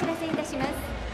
知らせいたします。